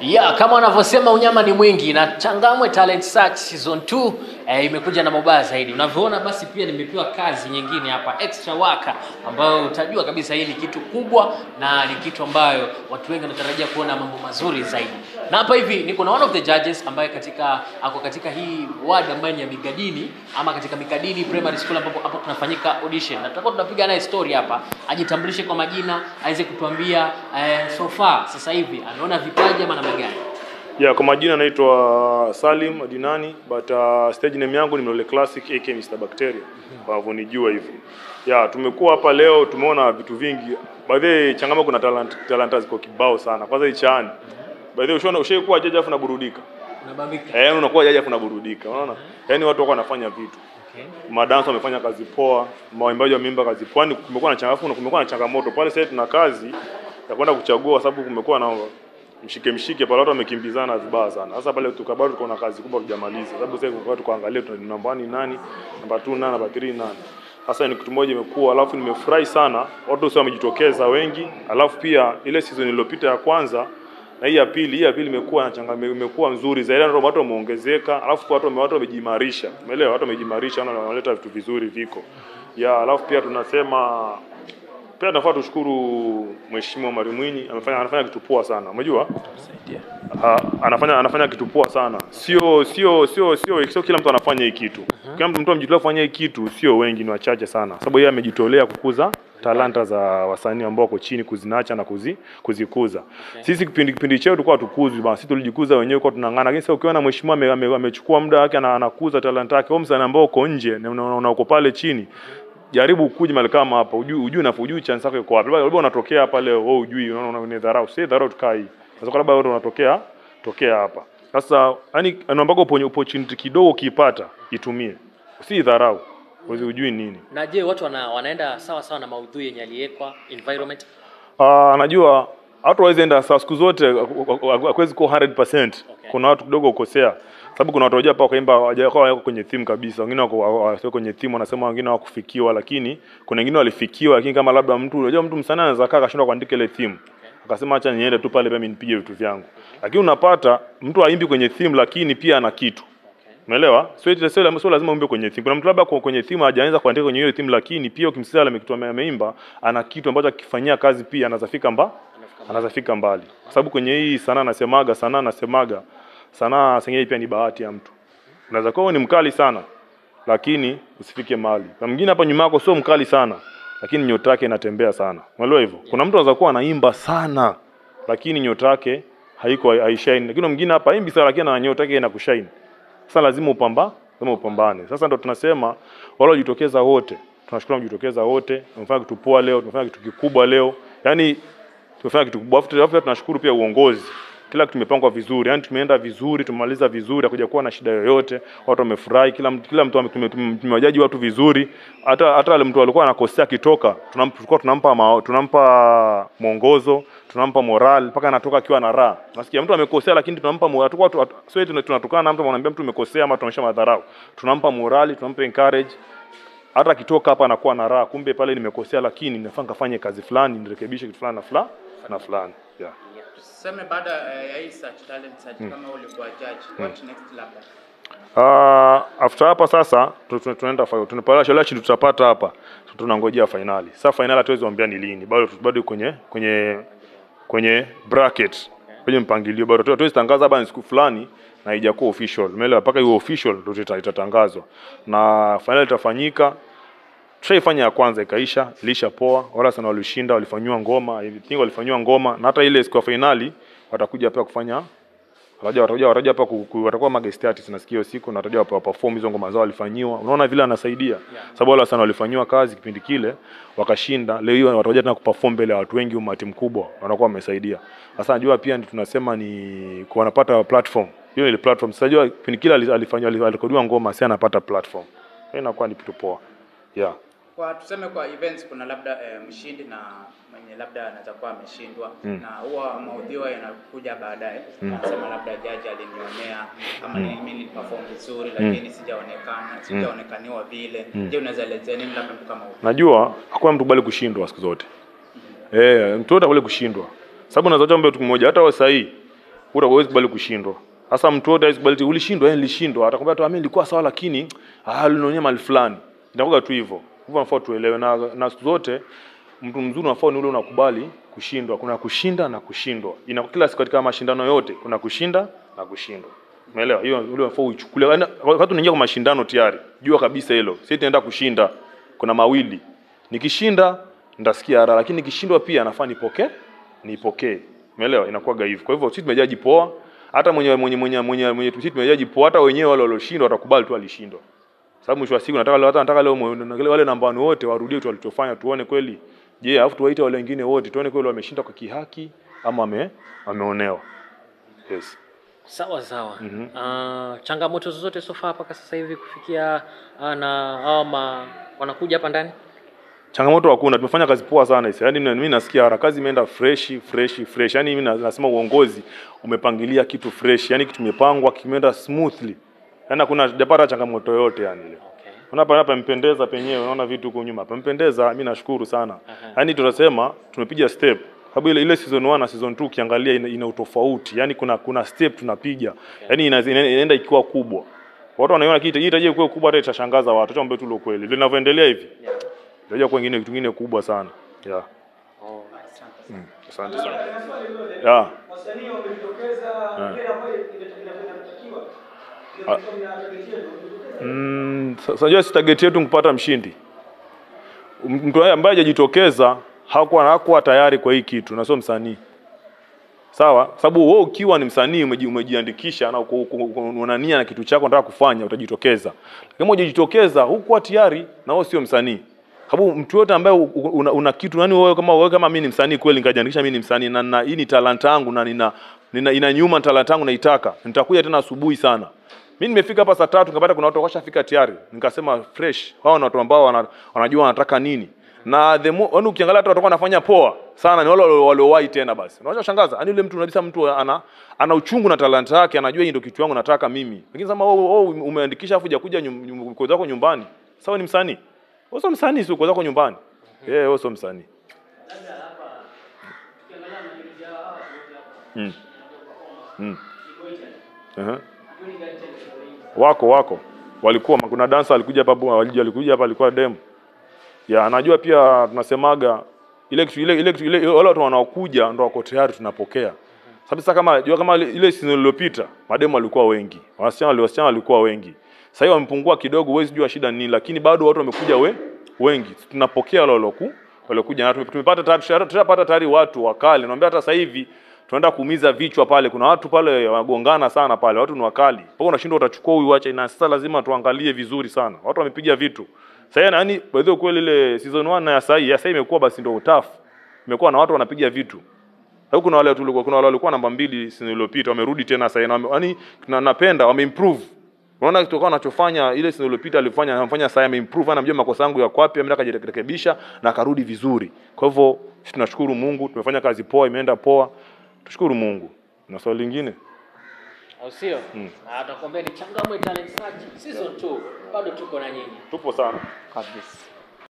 Ya, kama wanavyosema unyama ni mwingi na Changamwe Talent Search Season 2 eh, imekuja na mabaya zaidi. Unavyoona basi pia nimepewa kazi nyingine hapa extra worker ambayo utajua kabisa hii ni kitu kubwa na ni kitu ambayo watu wengi wanatarajia kuona mambo mazuri zaidi. Na hapa hivi niko na one of the judges ambaye katika ako katika hii ward ambayo ni ya Migadini ama katika Migadini Primary School ambapo hapo kunafanyika audition. Na tutakuwa tunapiga naye story hapa, ajitambulishe kwa majina, aweze kutuambia eh, so far sasa hivi ameona vipaji ama namna gani. Yeah, kwa majina naitwa Salim Adinani but uh, stage name yangu ni Mlole Classic aka Mr Bacteria wanavyonijua hivyo. Yeah, tumekuwa hapa leo tumeona vitu vingi. By the way, Changamwe kuna talent talanta ziko kibao sana. Kwanza ichani. By the way, ushaona ushaikuwa jaji afu naburudika. Unabambika. Eh, yaani unakuwa jaji afu naburudika. Unaona? Yaani watu wako wanafanya vitu. Okay. Madansa wamefanya kazi poa, mawaimbaji wameimba kazi poa. ni kumekuwa na changamoto, kumekuwa na changamoto. Pale sasa tuna kazi ya kwenda kuchagua sababu kumekuwa na mshike mshike pale watu wamekimbizana vibaya sana. Sasa pale tukabado tuko na kazi kubwa tujamaliza. Sababu sasa kwa tukaangalia tuna namba 1 nani, namba 2 nani, namba 3 nani. Sasa ni kitu moja imekuwa, alafu nimefurahi sana watu sio wamejitokeza wengi, alafu pia ile season iliyopita ya kwanza na hii ya pili, hii ya pili imekuwa na changa imekuwa nzuri zaidi, ndio watu wameongezeka, alafu kwa watu watu wamejimarisha, umeelewa? Watu wamejimarisha na wanaleta vitu vizuri viko. Ya, alafu pia tunasema pia tunafaa tushukuru Mheshimiwa Mario Mwinyi amefanya anafanya kitu poa sana. Unajua? Ha, anafanya anafanya kitu poa sana. Sio sio sio sio sio kila mtu anafanya hii kitu. Kila mtu mtu amejitolea kufanya hii kitu sio wengi, ni wachache sana. Sababu yeye amejitolea kukuza talanta za wasanii ambao wako chini kuzinacha na kuzi, kuzikuza. Okay. Sisi kipindi kipindi chetu tulikuwa tukuzwi bana, sisi tulijikuza wenyewe kwa tunang'ana. Lakini sasa ukiona mheshimiwa ame- ame- amechukua muda wake ana- anakuza talanta yake, wewe msanii ambao uko nje na uko pale chini jaribu kuja mahali kama hapa ujui ujui na ujui chance yako iko wapi labda unatokea hapa leo wewe ujui unaona ni dharau si dharau tukaa hii sasa labda wewe unatokea tokea hapa sasa yani ambako upo opportunity kidogo kiipata, itumie si dharau wewe ujui nini Na je, watu wana, wanaenda sawa sawa na maudhui yenye aliwekwa environment? Ah, najua watu waweza enda saa siku zote hakuwezi kuwa 100%. Okay. Kuna watu kidogo ukosea. Sababu kuna watu wajua hapa wakaimba wajakuwa wako kwenye theme kabisa. Wengine wako kwenye theme wanasema wengine hawakufikiwa lakini kuna wengine walifikiwa lakini kama labda mtu unajua mtu msanii anaweza kaa akashindwa kuandika ile theme. Akasema acha niende tu pale mimi nipige vitu vyangu. Lakini unapata mtu aimbi kwenye theme lakini pia ana kitu. Umeelewa? Sio sio sio lazima uimbe kwenye theme. Kuna mtu labda kwenye theme hajaanza kuandika kwenye hiyo theme lakini pia ukimsikia ile kitu ame- ameimba ana kitu ambacho akifanyia kazi pia anaweza fika mba anaweza fika mbali. Kwa sababu kwenye hii sanaa nasemaga sanaa nasemaga sanaa sengine pia ni bahati ya mtu. Unaweza kuwa ni mkali sana lakini usifike mahali. Na mwingine hapa nyuma yako sio mkali sana lakini nyota yake inatembea sana. Unaelewa hivyo? Kuna mtu anaweza kuwa anaimba sana lakini nyota yake haiko haishine. Lakini mwingine hapa imbi sana lakini ana nyota yake inakushine. Sasa lazima upamba, lazima upambane. Sasa ndo tunasema wale wajitokeza wote. Tunashukuru wamejitokeza wote. Tumefanya kitu poa leo, tumefanya kitu kikubwa leo. Yaani tumefanya kitu kubwa. Afu tunashukuru pia uongozi. Kila kitu kimepangwa vizuri. yani tumeenda vizuri, tumaliza vizuri, hakuja kuwa na shida yoyote. Watu wamefurahi, kila kila mtu tumewajaji watu vizuri. Hata hata wale mtu alikuwa anakosea kitoka, tunampa tunampa mao, tunampa mwongozo, tunampa moral mpaka anatoka akiwa na raha. Nasikia mtu amekosea lakini tunampa moral. Sio eti tunatukana na mtu anamwambia mtu umekosea ama tunaonyesha madharau. Tunampa morali, tunampa encourage. Hata akitoka hapa anakuwa na raha. Kumbe pale nimekosea lakini nafaa nikafanye kazi fulani, nirekebishe kitu fulani na fulani na fulani. Yeah. Tuseme baada ya hii search talent search kama ulikuwa judge, what next labda? Uh, after hapa sasa tu- tu- tunaenda fa- shule shalashi tutapata hapa tunangojea finali. Sasa finali hatuwezi kuambia ni lini. Bado bado kwenye kwenye kwenye bracket. Kwenye mpangilio bado tu- hatuwezi tangaza hapa ni siku fulani na haijakuwa official. Umeelewa? Mpaka iwe official ndio itatangazwa. Na finali itafanyika Tushaifanya ya kwanza ikaisha, ilisha poa. Wala sana walishinda, walifanywa ngoma, think walifanywa ngoma na hata ile siku ya finali watakuja pia kufanya watakuja watakuja watakuja hapa ku- ku- watakuwa magest artist nasikia siku na watakuja hapa perform hizo ngoma zao walifanyiwa. Unaona vile anasaidia. Sababu wala sana walifanyiwa kazi kipindi kile wakashinda. Leo hiyo watakuja tena kuperform mbele ya watu wengi, umati mkubwa wanakuwa wamesaidia. Sasa najua pia ndio tunasema ni kwa wanapata platform. Hiyo ile platform. Sasa najua kipindi kile ali- alifanywa alirekodiwa ngoma, sasa anapata platform. Hiyo inakuwa ni kitu poa. Yeah. Kwa tuseme kwa events kuna labda eh, mshindi na mwenye labda anaweza kuwa ameshindwa mm. na huwa maudhiwa yanakuja baadaye. mm. Anasema labda jaji alinionea ama mm. mimi niliperform vizuri lakini mm. sijaonekana, sijaonekaniwa vile. mm. Je, unaweza elezea nini labda mtu kama huyo? Najua hakuna mtu kubali kushindwa siku zote. Eh, mtu yote akubali kushindwa. Sababu unaweza kuambia mtu mmoja hata wewe sahihi Hutawezi kubali kushindwa. Sasa mtu wote hawezi kubali ulishindwa, eh nilishindwa. Atakwambia tu mimi nilikuwa sawa lakini ah linaonyesha mali fulani. Inakuwa tu hivyo. Hivyo nafaa tuelewe na na siku zote mtu mzuri unafaa ni ule unakubali kushindwa. Kuna kushinda na kushindwa. Ina kila siku katika mashindano yote kuna kushinda na kushindwa. Umeelewa? Hiyo ule unafaa uichukulie. Yaani, Wakati unaingia kwa mashindano tayari, jua kabisa hilo. Sisi tunaenda kushinda. Kuna mawili. Nikishinda nitasikia raha, lakini nikishindwa pia nafaa nipokee, nipokee. Umeelewa? Inakuwa hivyo. Kwa hivyo sisi tumejaji poa. Hata mwenye mwenye mwenye mwenye, mwenye sisi tumejaji poa, hata wenyewe wale walioshindwa watakubali tu alishindwa. Sababu mwisho wa siku nataka hata nataka leo wale nambani wote warudie tu walichofanya tuone kweli. Je, alafu tuwaite wale wengine wote tuone kweli wameshinda kwa kihaki ama wame, wameonewa. Yes. Sawa sawa. mm -hmm. Uh, changamoto zozote sofa mpaka sasa hivi kufikia uh, na hawa wanakuja hapa ndani? Changamoto hakuna, tumefanya kazi poa sana hizi. Yaani mimi nasikia hara kazi imeenda fresh fresh fresh. Yaani mimi nasema uongozi umepangilia kitu fresh. Yaani kitu kimepangwa kimeenda smoothly. Yaani hakuna japata changamoto yoyote yani ile. Okay. Unaona hapa mpendeza penyewe, unaona vitu huko nyuma. Pempendeza, mimi nashukuru sana. Yaani tunasema tumepiga step. Sababu ile ile season 1 na season 2 ukiangalia ina, ina utofauti. Yaani kuna kuna step tunapiga. Yaani ina- ina- inaenda ikiwa kubwa. Watu wanaiona kitu hii itaje kuwa kubwa hata itashangaza watu. Tuombe tu ile kweli. Linavyoendelea hivi. Yeah. Itaje kuwa ingine kitu kingine kubwa sana. Yeah. Oh. Asante sana. Yeah. wasanii wamejitokeza yeah. Kile ambacho Mm, sa- unajua si target yetu kupata mshindi. Mtu ambaye hajajitokeza hakuwa hakuwa tayari kwa hii kitu na sio msanii. Sawa? Sababu wewe ukiwa ni msanii umeji, umejiandikisha na uko- uko- uko- una nia na kitu chako unataka kufanya utajitokeza. Kama hujajitokeza hukuwa tayari na wewe sio msanii. Sababu mtu yote ambaye una, una kitu nani wewe kama wewe kama mimi ni msanii kweli nikajiandikisha mimi ni msanii na, na hii ni talanta yangu na nina, nina ina nyuma talanta yangu naitaka. Nitakuja tena asubuhi sana. Mimi nimefika hapa saa tatu nikapata kuna watu washafika tayari. Nikasema fresh. Hao ni watu ambao wanajua wanataka nini. Na the mo, yani ukiangalia watu watakuwa wanafanya poa sana ni wale walio- waliowahi tena basi. Unaweza shangaza. Yaani yule mtu unalisa mtu ana ana uchungu na talanta yake, anajua hii ndio kitu yangu nataka mimi. Lakini sema wewe wewe umeandikisha afu hujakuja nyum- zako nyumbani. Sawa ni msanii. Wewe sio msanii, sio kwa zako nyumbani. Eh, wewe sio msanii. Mm. Mm. Aha. Wako wako. Walikuwa kuna dansa alikuja hapa walija alikuja hapa alikuwa dem. Ya anajua pia tunasemaga ile kitu ile ile ile wale watu wanaokuja ndio wako tayari tunapokea. Sasa kama jua kama ile season iliyopita mademu walikuwa wengi. Wasichana wasichana walikuwa wengi. Sasa hiyo wamepungua kidogo, huwezi jua shida ni nini, lakini bado watu wamekuja we wengi. Tunapokea wale waliokuja na tumepata tayari tushapata tayari watu wakale naomba hata sasa hivi tunaenda kuumiza vichwa pale. Kuna watu pale wanagongana sana pale, watu ni wakali. Mpaka unashindwa utachukua huyu acha, na sasa lazima tuangalie vizuri sana. Watu wamepiga vitu. Sasa yani by the kweli ile season 1 na sasa hii, sasa imekuwa basi ndio utafu. Imekuwa na watu wanapiga vitu. Sababu kuna wale tulikuwa kuna wale walikuwa namba mbili season iliyopita wamerudi tena sasa na yani na, napenda wameimprove. Unaona kitu kwa anachofanya ile season iliyopita alifanya anafanya sasa ameimprove anamjua makosa yangu ya kwapi ameenda kujirekebisha na akarudi vizuri. Kwa hivyo tunashukuru Mungu tumefanya kazi poa imeenda poa. Tushukuru Mungu. Na swali lingine? Au sio? Ah, Atakwambia ni Changamwe Talent Search season 2. Bado tuko na nyinyi. Tupo sana. kabisa.